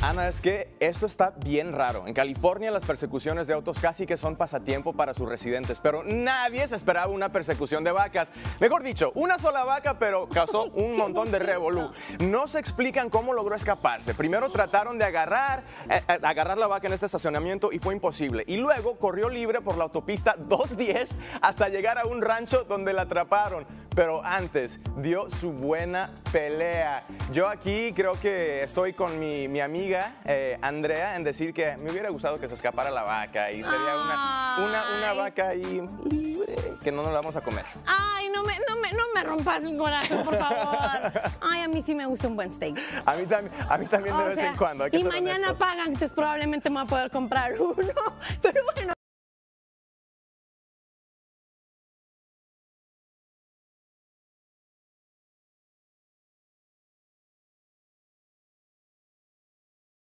Ana, es que esto está bien raro. En California las persecuciones de autos casi que son pasatiempo para sus residentes, pero nadie se esperaba una persecución de vacas. Mejor dicho, una sola vaca, pero causó un montón de revolú. No se explican cómo logró escaparse. Primero trataron de agarrar, eh, eh, agarrar la vaca en este estacionamiento y fue imposible. Y luego corrió libre por la autopista 210 hasta llegar a un rancho donde la atraparon. Pero antes dio su buena pelea. Yo aquí creo que estoy con mi, mi amiga eh, Andrea en decir que me hubiera gustado que se escapara la vaca y sería una, una, una vaca ahí libre que no nos la vamos a comer. Ay, no me, no, me, no me rompas el corazón, por favor. Ay, a mí sí me gusta un buen steak. A mí, también a mí también de O vez sea, en cuando. hay que y mañana honestos. pagan, entonces probablemente me voy a poder comprar uno. Pero bueno.